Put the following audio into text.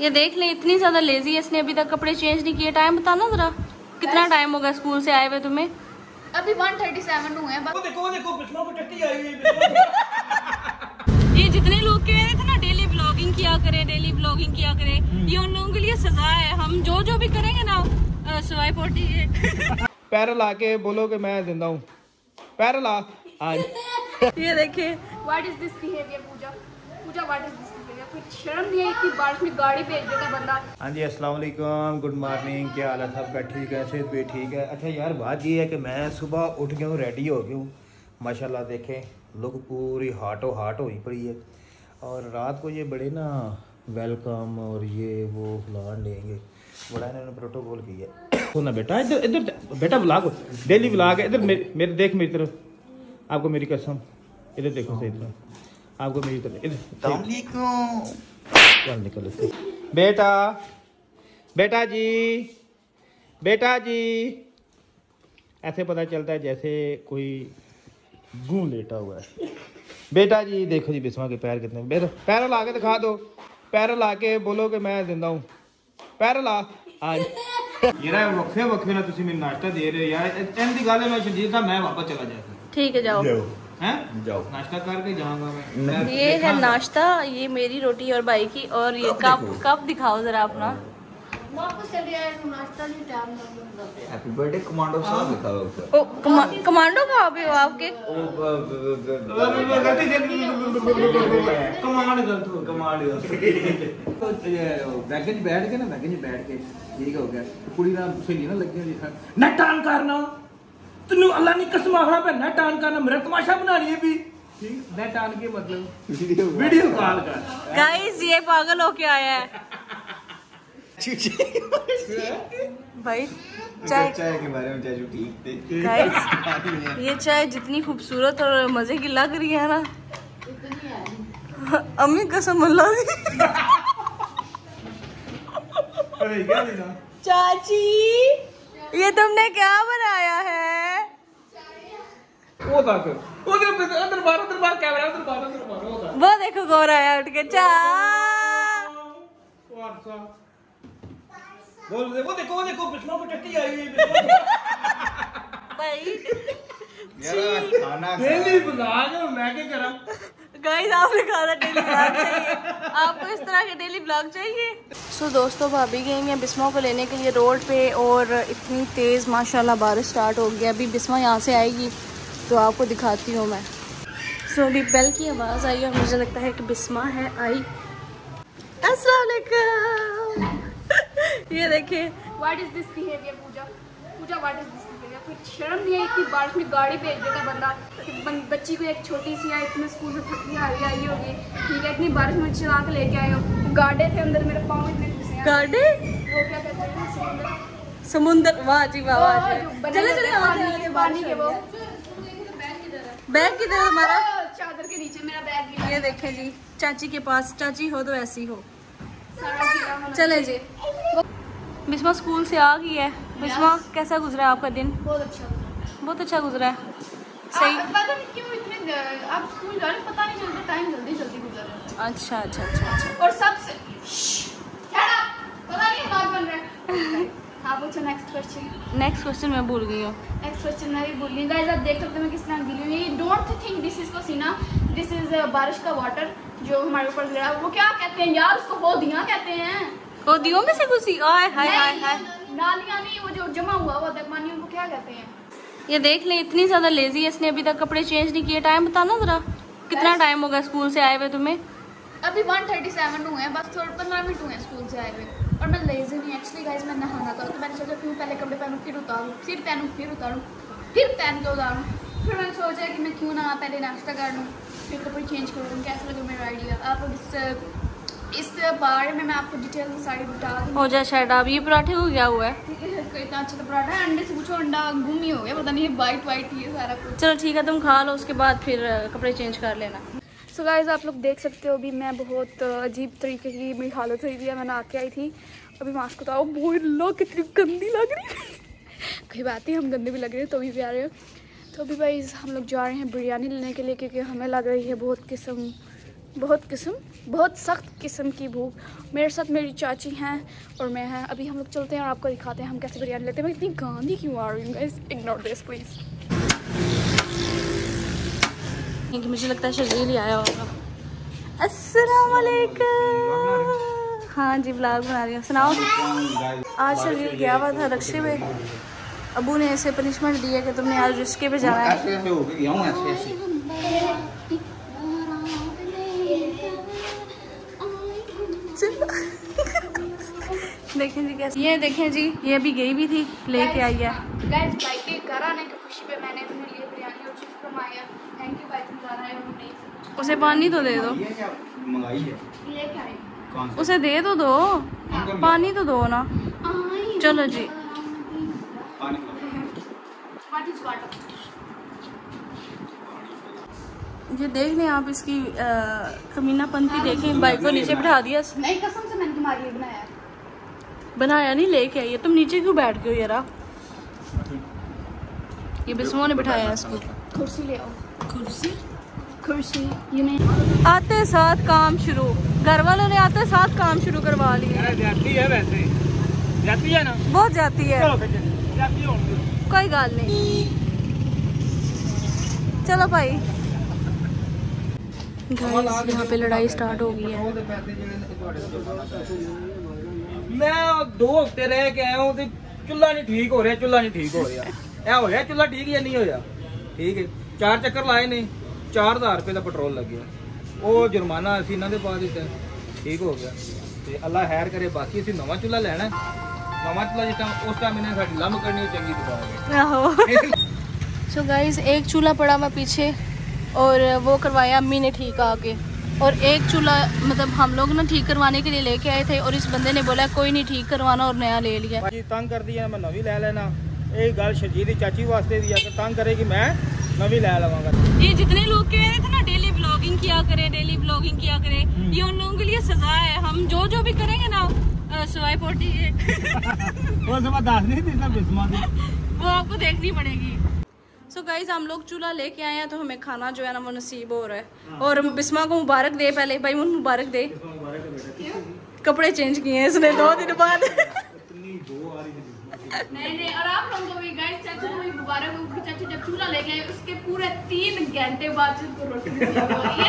ये देख ले इतनी ज़्यादा लेजी है इसने अभी तक कपड़े चेंज नहीं किए। टाइम बताना जरा कितना टाइम होगा स्कूल से आए हुए तुम्हें? अभी 137 हुए हैं वो देखो देखो बिस्मा को टट्टी आई हुई है ये जितने लोग कह रहे थे ना डेली ब्लॉगिंग किया करें डेली ब्लॉगिंग किया करें ये उन लोगों के लिए सजा है। हम जो जो भी करेंगे ना सवाई पोटी ये पैर ला के बोलो कि मैं ज़िंदा हूँ। पैर ला आज ये देखिए what is this behaviour Pooja? Pooja what is this behaviour शर्म नहीं है इतनी बारिश में गाड़ी भेज देता बंदा? हाँ जी अस्सलाम वालेकुम गुड मॉर्निंग। क्या हाल है सबका ठीक है? सेहत भी ठीक है? अच्छा यार बात ये है कि मैं सुबह उठ गया हूँ रेडी हो गया हूँ। माशाल्लाह देखें लुक पूरी हाटो हाट हुई पड़ी है। और रात को ये बड़े ना वेलकम और ये वो फलान लेंगे। बड़ा इन्होंने प्रोटोकॉल किया है। सुना बेटा इधर इधर बेटा ब्लाग डेली ब्लाग है। इधर मेरे, मेरे देख मेरी तरफ़। आपको मेरी कसम इधर देखो सही तरह। आपको मेरी तरफ इधर चल निकल इससे बेटा बेटा जी बेटा जी ऐसे पता चलता है जैसे कोई गूं लेटा हुआ है बेटा जी देखो जी बिस्मा के पैर कितने बेटा पैर ला के दिखा दो पैर ला के बोलो कि मैं जिंदा हूँ पैर ला आज ਯਾਰ ਵੱਖਰੇ ਵੱਖਰੇ ਨਾਲ ਤੁਸੀਂ ਮੈਨੂੰ ਨਾਸ਼ਤਾ ਦੇ ਰਹੇ ਹੋ ਯਾਰ ਇਹਨਾਂ ਦੀ ਗੱਲ ਹੈ ਮੈਂ ਸ਼ਰਜੀਤ ਸਾਹਿਬ ਮੈਂ ਵਾਪਸ ਚਲਾ ਜਾਇਆ ठीक है जाओ जाओ नाश्ता करके जाऊँगा ये है नाश्ता ये मेरी रोटी और भाई की और ये कप कप दिखाओ जरा अपना हैप्पी बर्थडे कमांडो साहब ओ कमांडो आपके कमांडो बैठ के ना बैठ के ठीक हो गया कुड़ी ना सहेली ना लगी नटान करना तेन अल्लाह ने कसम आखना भैन टान करना मेरा तमाशा बना रही भी। मैं टान के मतलब वीडियो कॉल कर। गाइस ये पागल होके आया है। भाई चाय ये चाय जितनी खूबसूरत और मज़े की लग रही है ना। अम्मी कसम अल्लाह की चाची ये तुमने क्या बनाया है? वो देखो गोरा आया उठ के चा। बोल दे वो देखो वो देखो बिस्मा टट्टी आई भाई। खाना डेली बना के मैं क्या करा? गाइस आपने कहा था डेली ब्लॉग चाहिए। आपको इस तरह के डेली ब्लॉग चाहिए? सो so, दोस्तों भाभी गई हैं बिस्मा को लेने के लिए रोड पे और इतनी तेज़ माशाल्लाह बारिश स्टार्ट हो गया अभी बिस्मा यहाँ से आएगी। तो आपको दिखाती हूँ मैं। सो so, अभी बेल की आवाज़ आई और मुझे लगता है कि बिस्मा है आई। अस्सलाम ये देखिए। What is this behaviour Pooja? Pooja what is this शर्म नहीं है इतनी बारिश में गाड़ी भेज देता बंदा। बच्ची को एक छोटी सी है इतने स्कूल से थकी हारी आई होगी। ठीक है इतनी बारिश में चला के लेके आए हो। गाड़े थे अंदर मेरे पाँव इतने गार्डे वो क्या कहते हैं? समुंदर। समुंदर। वाह जी वाह चले चले पानी के वो। बैग किधर हमारा? चादर के नीचे मेरा बैग गिरा। ये देखें जी चाची के पास चाची हो तो ऐसी हो। चले जी। बिस्मा स्कूल से आ गई है। बिस्मा कैसा गुजरा है आपका दिन? बहुत अच्छा बहुत अच्छा गुजरा है। सही। पता नहीं क्यों इतने आप स्कूल जा रहे पता नहीं चलता टाइम जल्दी जल्दी गुजर रहा है। अच्छा अच्छा अच्छा अच्छा। और सबसे पता नहीं बात बन रहा है। हाँ पूछो नेक्स्ट क्वेश्चन नेक्स्ट क्वेश्चन मैं भूल गई हूँ। नेक्स्ट क्वेश्चन मैं भी भूल गई गाइस आप देख सकते हैं मैं किस तरह गिली हुई डोंट थिंक दिस इज़ पसीना दिस इज़ बारिश का वाटर जो हमारे ऊपर गिरा। वो क्या कहते हैं यार? उसको वो दिया कहते हैं। वो दियो में से घुसी? आय हाय हाय हाय। नालियाँ नहीं वो जो जमा हुआ हुआ था पानी उनको क्या कहते हैं? ये देख ले इतनी ज़्यादा लेजी है इसने। अभी तक कपड़े चेंज नहीं किए। टाइम बताना जरा। कितना टाइम होगा स्कूल से आए हुए तुम्हें? अभी 137 हुए हैं। बस थोड़े पंद्रह मिनट हुए हैं स्कूल से आए हुए। और मैं लेजी एक्चुअली गाइस मैं नहाना था तो मैंने सोचा क्यों पहले कपड़े पहनूं फिर उतारूं फिर पहनूं फिर उतारूं फिर पहन के उतारूं। फिर मैंने सोचा कि मैं क्यों ना पहले नाश्ता कर लूँ। फिर कपड़े चेंज कर लूँ। कैसा लगा मेरा आइडिया आप इस इस बारे में मैं आपको डिटेल में सारी बता दूँ। हो जाए शायद। आप ये पराठे को क्या हुआ है। इतना अच्छा तो पराठा है? अंडे से पूछो अंडा गुम ही हो गया। पता नहीं वाइट वाइट ही है सारा कुछ। चलो ठीक है तुम खा लो उसके बाद फिर कपड़े चेंज कर लेना। सो so गाइज़ आप लोग देख सकते हो अभी मैं बहुत अजीब तरीके की मेरी हालत हुई थी है मैं नहा के आई थी। अभी मास्क उतारो बहुत लो कितनी गंदी लग रही है। कई बात नहीं हम गंदे भी लग रहे हैं तो भी भी आ रहे हैं। तो अभी भाई हम लोग जा रहे हैं बिरयानी लेने के लिए क्योंकि हमें लग रही है बहुत किस्म बहुत किस्म बहुत सख्त किस्म की भूख। मेरे साथ मेरी चाची हैं और मैं हैं। अभी हम लोग चलते हैं और आपको दिखाते हैं हम कैसे बिरयानी लेते हैं। मैं इतनी गांधी क्यों आ रही हूँ गाइस इग्नोर दिस प्लीज़ क्योंकि मुझे लगता है शर्जील ही आया होगा। अस्सलाम वालेकुम। हाँ जी ब्लॉग बना रही हूँ। सुनाओ। आज शर्जील गया हुआ था रक्शे पे अबू ने ऐसे पनिशमेंट दी है कि तुमने आज रिस्के पे जाना है। ऐसे ऐसे गया ऐसे ऐसे। देखें जी कैसे ये देखें जी ये अभी गई भी थी लेके आई है। गाइस भाई के घर आने की खुशी पे मैंने अपने लिए बिरयानी और चिप्स कमाया थैंक यू भाई तुम जा रहे हो उसे पानी तो दे दो। ये क्या मंगाई है? ये क्या है? कौन सा उसे दे तो दो। पानी तो दो ना। चलो जी। ये देख लें आप इसकी अ, कमीनापंती देखें। बाइक को नीचे बिठा दिया इसने। नहीं कसम से मैंने तुम्हारे लिए बनाया बनाया नहीं लेके आई है। तुम नीचे क्यों बैठ गए हो यारा ये बिस्मो ने बिठाया इसको। कुर्सी ले आओ। कुर्सी? कुर्सी ये नहीं आते साथ काम शुरू। घर वालों ने आते साथ काम शुरू करवा लिया जाती है वैसे। जाती है ना? बहुत जाती है। कोई गल नहीं। चलो भाई। यहाँ पे लड़ाई स्टार्ट हो गई है। मैं दो हफ़्ते रह के आया हूँ तो चूल्हा नहीं ठीक हो रहा चूल्हा नहीं ठीक हो रहा। हो गया चूल्हा ठीक या नहीं होया? ठीक है चार चक्कर लाए नहीं चार हज़ार रुपये का पेट्रोल लग गया। ਉਹ ਜੁਰਮਾਨਾ ਅਸੀਂ ਇਹਨਾਂ ਦੇ ਪਾ ਦਿੱਤਾ ਠੀਕ ਹੋ ਗਿਆ ਤੇ ਅੱਲਾ ਖੈਰ ਕਰੇ ਬਾਕੀ ਅਸੀਂ ਨਵਾਂ ਚੁੱਲਾ ਲੈਣਾ ਹੈ। ਨਵਾਂ ਚੁੱਲਾ ਜਿਸ ਟਾਈਮ ਉਸ ਟਾਈਮ ਇਹਨੇ ਸਾਡੀ ਲੰਮ ਕਰਨੀ ਉਹ ਚੰਗੀ ਦੁਕਾਨ आहो सो गाइस एक चूल्हा पड़ा हुआ पीछे और वो करवाया अम्मी ने ठीक आके और एक चूल्हा मतलब हम लोग ना ठीक करवाने के लिए लेके आए थे और इस बंदे ने बोला कोई नहीं ठीक करवाना और नया ले लिया ਜੀ ਤੰਗ ਕਰਦੀ ਹੈ ਮੈਂ ਨਵੀਂ ਲੈ ਲੈਣਾ ਇਹ ਗੱਲ ਸ਼ਰਜੀਤ ਦੀ ਚਾਚੀ ਵਾਸਤੇ ਵੀ ਆ ਕਿ मैं भी लाया लगा ये जितने लोग कह रहे थे ना डेली ब्लॉगिंग किया करे डेली ब्लॉगिंग किया करे ये उन लोगों के लिए सजा है। हम जो जो भी करेंगे ना सवाई पोटी वो आपको देखनी पड़ेगी। सो so गाइज़ हम लोग चूल्हा लेके आए हैं तो हमें खाना जो है ना वो नसीब हो रहा है। और बिस्मा को मुबारक दे पहले। भाई मुबारक दे। कपड़े चेंज किए हैं इसने दो दिन बाद। नहीं नहीं भी चाचू मुबारक हो जब चूल्हा ले गए उसके पूरे तीन घंटे बाद रोटी।